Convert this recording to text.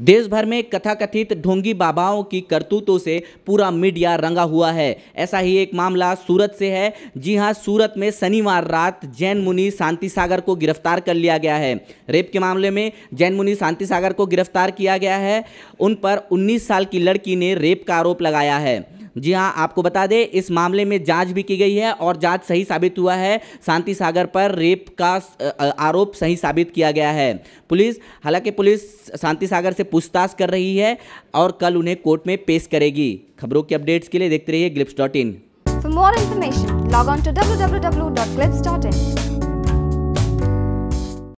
देश भर में कथाकथित ढोंगी बाबाओं की करतूतों से पूरा मीडिया रंगा हुआ है। ऐसा ही एक मामला सूरत से है। जी हाँ, सूरत में शनिवार रात जैन मुनि शांति सागर को गिरफ़्तार कर लिया गया है। रेप के मामले में जैन मुनि शांति सागर को गिरफ़्तार किया गया है। उन पर 19 साल की लड़की ने रेप का आरोप लगाया है। जी हाँ आपको बता दें, इस मामले में जाँच भी की गई है और जाँच सही साबित हुआ है। शांति सागर पर रेप का आरोप सही साबित किया गया है। पुलिस, हालाँकि पुलिस शांति सागर से पूछताछ कर रही है और कल उन्हें कोर्ट में पेश करेगी। खबरों की अपडेट्स के लिए देखते रहिए clips dot in. For more information log on to W W W dot clips dot www.clips.in.